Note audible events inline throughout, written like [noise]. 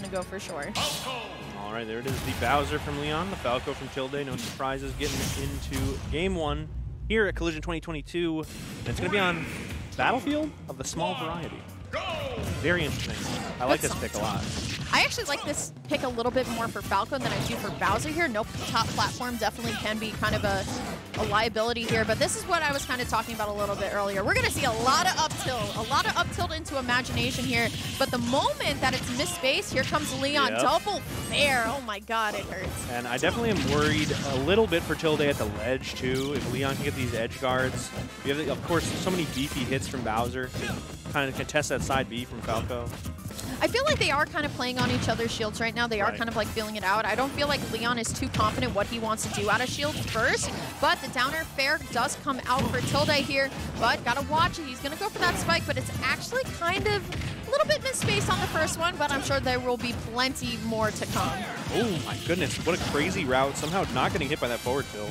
going to go for sure. All right, there it is. The Bowser from Leon, the Falco from Tilde. No surprises getting into game one here at Collision 2022. And it's going to be on Battlefield of the Small Variety. Very interesting. I like this pick a lot. I actually like this pick a little bit more for Falco than I do for Bowser here. No top platform definitely can be kind of a, a liability here, but this is what I was kind of talking about a little bit earlier. We're going to see a lot of up tilt, a lot of up tilt into imagination here, but the moment that it's missed space, here comes Leon, Yep. double fair. Oh my god, it hurts. And I definitely am worried a little bit for Tilde at the ledge, too. If Leon can get these edge guards. We have, of course, so many beefy hits from Bowser to kind of contest that side B from Falco. I feel like they are kind of playing on each other's shields right now. They are Right. kind of like feeling it out. I don't feel like Leon is too confident what he wants to do out of shields first, but the down air fair does come out for Tilde here, but gotta watch it. He's gonna go for that spike, but it's actually kind of a little bit misspaced on the first one, but I'm sure there will be plenty more to come. Oh my goodness, what a crazy route. Somehow not getting hit by that forward tilt.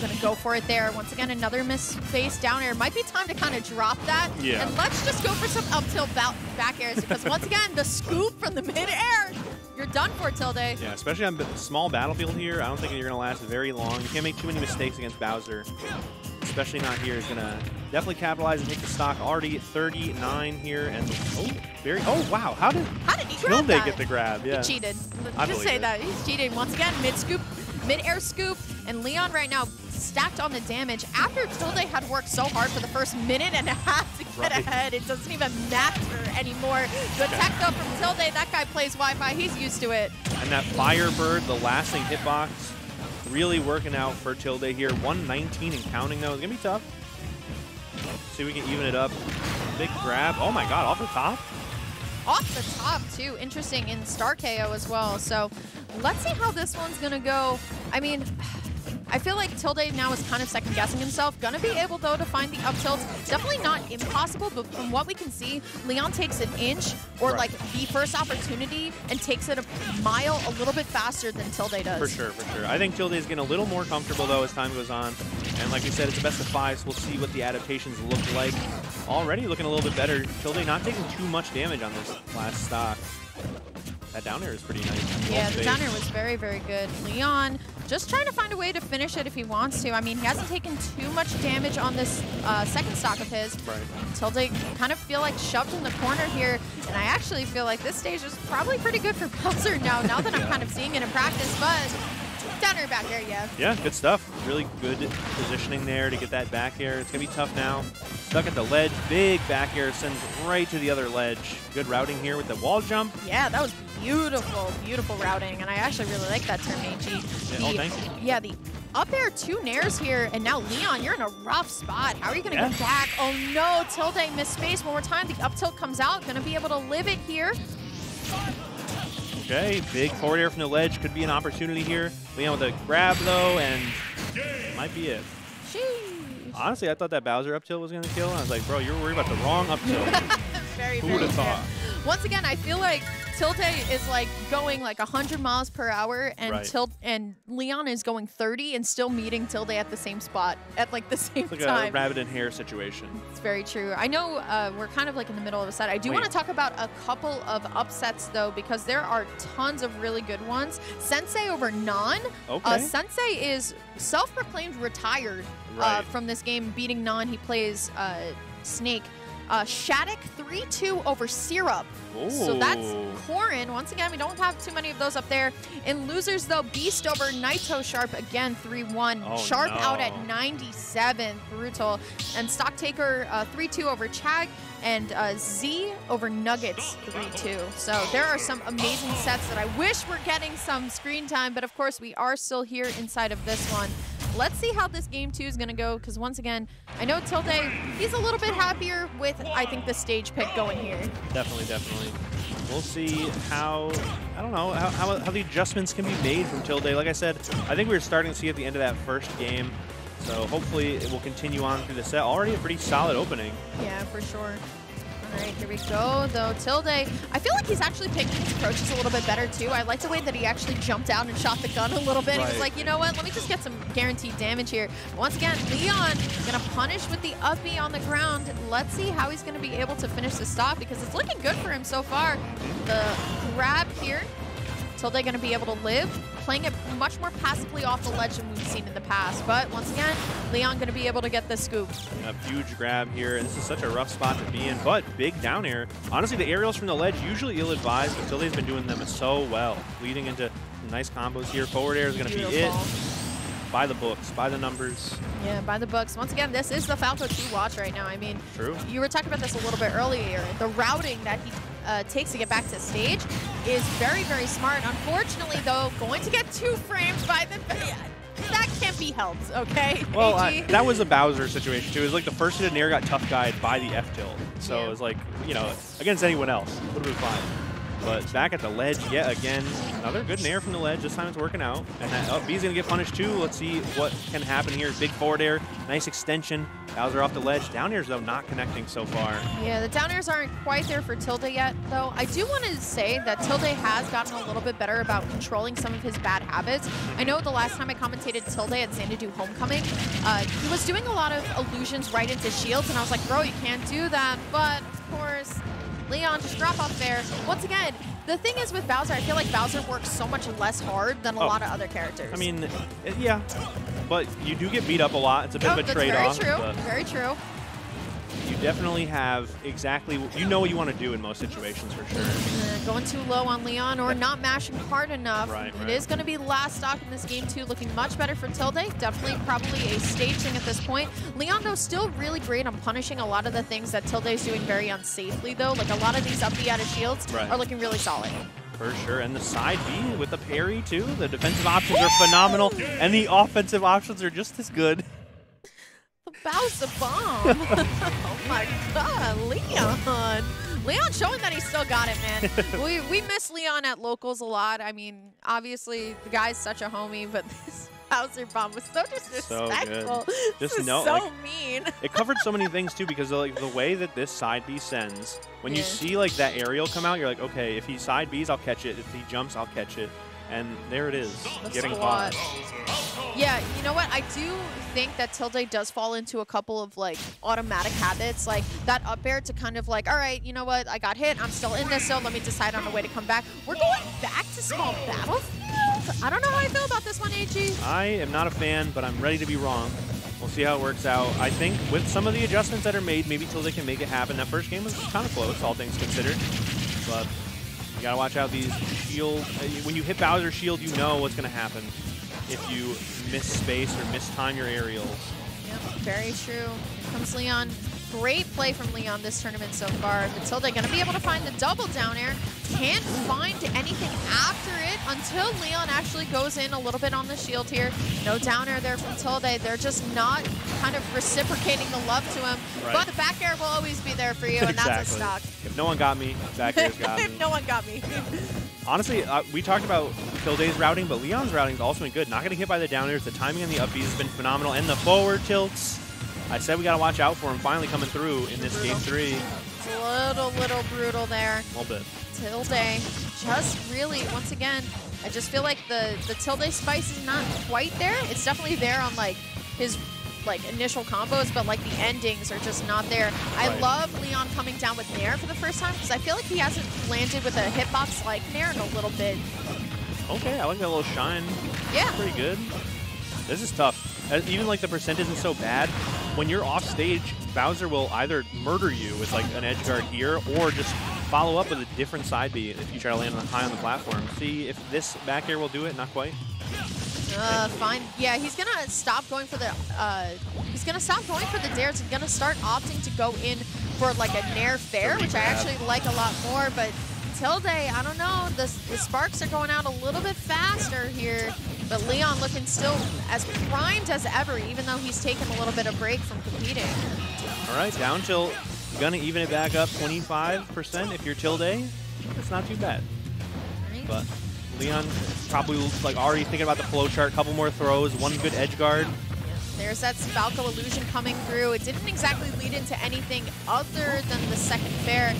Gonna go for it there. Once again, another misspaced down air. Might be time to kind of drop that. Yeah. And let's just go for some up tilt back airs because once again, the scoop from the mid air, you're done for, Tilde. Yeah, especially on the small battlefield here, I don't think you're going to last very long. You can't make too many mistakes against Bowser, especially not here. He's going to definitely capitalize and take the stock. Already 39 here, and oh, very, oh wow, how did How did he Tilde get the grab? Yeah. He cheated. I Just say it. that. He's cheating. Once again, mid scoop, mid air scoop, and Leon right now stacked on the damage after Tilde had worked so hard for the first minute and a half to get Right. ahead. It doesn't even matter anymore. Good tech though from Tilde. That guy plays Wi-Fi. He's used to it. And that Firebird, the lasting hitbox, really working out for Tilde here. 119 and counting though. It's going to be tough. See if we can even it up. Big grab. Oh my god, off the top? Off the top too. Interesting in Star KO as well. So let's see how this one's gonna go. I mean, I feel like Tilde now is kind of second guessing himself. Gonna be able though to find the up tilts. Definitely not impossible, but from what we can see, Leon takes an inch or Right. like the first opportunity and takes it a mile a little bit faster than Tilde does. For sure, for sure. I think Tilde is getting a little more comfortable though as time goes on. And like we said, it's a best of five, so we'll see what the adaptations look like. Already looking a little bit better. Tilde not taking too much damage on this last stock. That down air is pretty nice. Yeah, the down downer was very, very good. Leon just trying to find a way to finish it if he wants to. I mean, he hasn't taken too much damage on this uh, second stock of his. Right. Tilde kind of feel like shoved in the corner here, and I actually feel like this stage is probably pretty good for [laughs] Bowser now, now that I'm kind of seeing it in practice, but down air back there, yeah. Yeah, good stuff. Really good positioning there to get that back air. It's going to be tough now. Stuck at the ledge. Big back air sends right to the other ledge. Good routing here with the wall jump. Yeah, that was beautiful, beautiful routing, and I actually really like that turn, Meiji. Yeah, oh, thank you. Yeah, the up air two nairs here, and now Leon, you're in a rough spot. How are you gonna Yeah. get back? Oh no, Tilde missed space one more time. The up tilt comes out, gonna be able to live it here. Okay, big forward air from the ledge. Could be an opportunity here. Leon with a grab, though, and might be it. Honestly, I thought that Bowser up tilt was going to kill. And I was like, bro, you were worried about the wrong up tilt. [laughs] very, Who would've thought? Once again, I feel like Tilde is like going like 100 miles per hour, and Right. Tilt and Leon is going 30 and still meeting Tilde at the same spot at like the [laughs] same It's like a rabbit and hare situation. It's very true. I know uh, we're kind of like in the middle of a set. I do want to talk about a couple of upsets though, because there are tons of really good ones. Sensei over Non. Uh, Okay. Sensei is self-proclaimed retired uh, from this game, beating Non. He plays uh, Snake. Uh, Shattuck 3-2 over Syrup. So that's Ooh. Corin. Once again, we don't have too many of those up there. In losers, though, Beast over Naito Sharp again, 3-1. Oh, Sharp out at 97. Brutal. And Stock Taker 3-2 over Chag. And uh, Z over Nuggets 3-2. So there are some amazing sets that I wish were getting some screen time. But of course, we are still here inside of this one. Let's see how this game two is going to go. Because once again, I know Tilde, he's a little bit happier with, I think, the stage pick going here. Definitely, definitely. We'll see how, I don't know, how, how, how the adjustments can be made from Tilde. Like I said, I think we were starting to see at the end of that first game. So hopefully it will continue on through the set. Already a pretty solid opening. Yeah, for sure. All right, here we go, though. Tilde, I feel like he's actually picking his approaches a little bit better, too. I like the way that he actually jumped out and shot the gun a little bit. He was like, you know what, let me just get some guaranteed damage here. Once again, Leon gonna punish with the up B on the ground. Let's see how he's gonna be able to finish the stop because it's looking good for him so far. The grab here. Tilde going to be able to live, playing it much more passively off the ledge than we've seen in the past. But once again, Leon going to be able to get the scoop. A huge grab here, and this is such a rough spot to be in, but big down air. Honestly, the aerials from the ledge usually ill-advised, but Tilde's been doing them so well, leading into nice combos here. Forward air is going to be it. By the books, by the numbers. Yeah, by the books. Once again, this is the Falco 2 watch right now. I mean, True. you were talking about this a little bit earlier. The routing that he uh, takes to get back to stage is very, very smart. Unfortunately, though, going to get two frames by the... [laughs] That can't be helped, okay? Well, I, that was a Bowser situation, too. It was like the first hit of Nair got tough guide by the F-tilt. So Yeah. it was like, you know, against anyone else, would have been fine. But back at the ledge yet again. Another good nair from the ledge. This time it's working out. And that up B's going to get punished too. Let's see what can happen here. Big forward air. Nice extension. Bowser off the ledge. Down airs, though, not connecting so far. Yeah, the down airs aren't quite there for Tilde yet, though. I do want to say that Tilde has gotten a little bit better about controlling some of his bad habits. I know the last time I commentated Tilde at Xanadu Homecoming, uh, he was doing a lot of illusions right into shields, and I was like, bro, you can't do that. But, of course, Leon just drop off there. Once again, the thing is with Bowser, I feel like Bowser works so much less hard than a Oh. lot of other characters. I mean, yeah. But you do get beat up a lot. It's a bit oh, of a oh, trade-off. very true. Very true. Definitely have exactly, you know what you want to do in most situations for sure. Uh, going too low on Leon or not mashing hard enough. Right, It right. is going to be last stock in this game too, looking much better for Tilde. Definitely probably a stage thing at this point. Leon though still really great on punishing a lot of the things that Tilde is doing very unsafely though. Like a lot of these up B out of shields Right. are looking really solid. For sure. And the side B with the parry, too. The defensive options are phenomenal, and the offensive options are just as good. [laughs] The Bowser bomb. [laughs] oh my god, Leon. Leon showing that he still got it, man. [laughs] we, we miss Leon at locals a lot. I mean, obviously, the guy's such a homie, but [laughs] this Bowser bomb was so disrespectful. Just this is know, so like- mean. It covered so many things, too, because like the way that this side B sends, when you see like that aerial come out, you're like, okay, if he side Bs, I'll catch it. If he jumps, I'll catch it. And there it is, The getting caught. Yeah, you know what? I do think that Tilde does fall into a couple of like automatic habits, like that up air to kind of like, all right, you know what? I got hit. I'm still in this, so let me decide on a way to come back. We're going back to small battlefield. I don't know how I feel about this one, AG. I am not a fan, but I'm ready to be wrong. We'll see how it works out. I think with some of the adjustments that are made, maybe Tilde can make it happen. That first game was kind of close, all things considered. But you gotta watch out these shield. uh, When you hit Bowser's shield, you know what's gonna happen if you miss space or miss time your aerials. Yep, very true. Here comes Leon. Great play from Leon this tournament so far. Matilda gonna be able to find the double down air. Can't find anything after it until Leon actually goes in a little bit on the shield here. No down air there from Tilde. They're just not kind of reciprocating the love to him. Right. But the back air will always be there for you, and exactly. that's a stock. If no one got me, back air's got me. [laughs] no one got me. [laughs] Honestly, uh, we talked about Tilde's routing, but Leon's routing has also been good. Not getting hit by the down airs. The timing on the up Bs has been phenomenal. And the forward tilts. I said we got to watch out for him finally coming through in this game three. It's a little, little brutal there. A little bit. Tilde, just really, once again, I just feel like the, the Tilde spice is not quite there. It's definitely there on like his like initial combos, but like the endings are just not there. I Right. love Leon coming down with Nair for the first time because I feel like he hasn't landed with a hitbox like Nair in a little bit. Okay, I like that little shine. Yeah. Pretty good. This is tough. Even like the percent isn't so bad. When you're off stage, Bowser will either murder you with like an edge guard here or just follow up with a different side B if you try to land on high on the platform. See if this back air will do it. Not quite. Uh, fine. Yeah, he's gonna stop going for the. Uh, he's gonna stop going for the dares. He's gonna start opting to go in for like a nair fair, which I actually like a lot more. But Tilde, I don't know. The the sparks are going out a little bit faster here. But Leon looking still as primed as ever, even though he's taken a little bit of break from competing. All right, down tilt. Gonna even it back up 25% if you're Tilde. It's not too bad. But Leon probably like already thinking about the flow chart. Couple more throws, one good edge guard. There's that Falco illusion coming through. It didn't exactly lead into anything other than the second fair.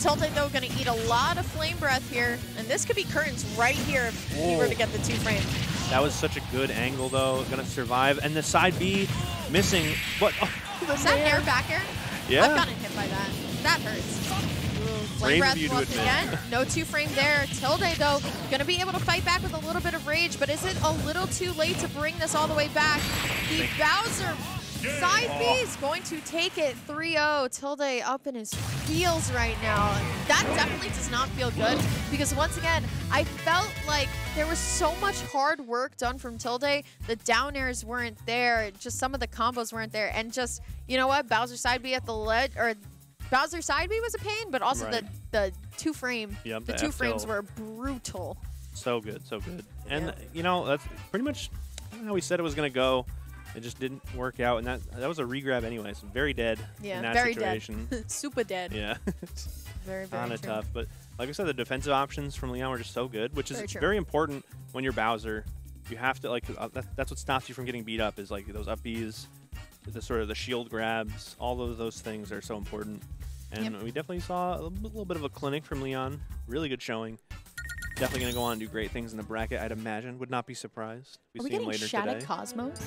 Tilde, though, going to eat a lot of flame breath here. And this could be curtains right here if he were to get the two frame. That was such a good angle though. Gonna survive. And the side B missing. But oh, Is that nair. air back air? Yeah. I've gotten hit by that. That hurts. Flame Breath of you to left admit. again. No two frame there. Tilde, though, going to be able to fight back with a little bit of rage, but is it a little too late to bring this all the way back? The Bowser side B is going to take it 3-0. Tilde up in his feels right now. That definitely does not feel good because once again, I felt like there was so much hard work done from Tilde. The down airs weren't there. Just some of the combos weren't there. And just, you know what? Bowser side B at the ledge, or Bowser side B was a pain, but also Right. the, the two frame, Yep, the the two frames were brutal. So good, so good. And Yeah. you know, that's pretty much how we said it was gonna go. It just didn't work out, and that that was a regrab anyway. So very dead Yeah, in that very situation. dead. [laughs] Super dead. yeah, Very, very [laughs] kind of tough. But like I said, the defensive options from Leon were just so good, which is Very very important when you're Bowser. You have to like uh, that, that's what stops you from getting beat up is like those up Bs, the sort of the shield grabs. All of those things are so important. And Yep. we definitely saw a little bit of a clinic from Leon. Really good showing. Definitely going to go on and do great things in the bracket, I'd imagine. Would not be surprised. Are we see him getting later Shattuck today. Cosmos?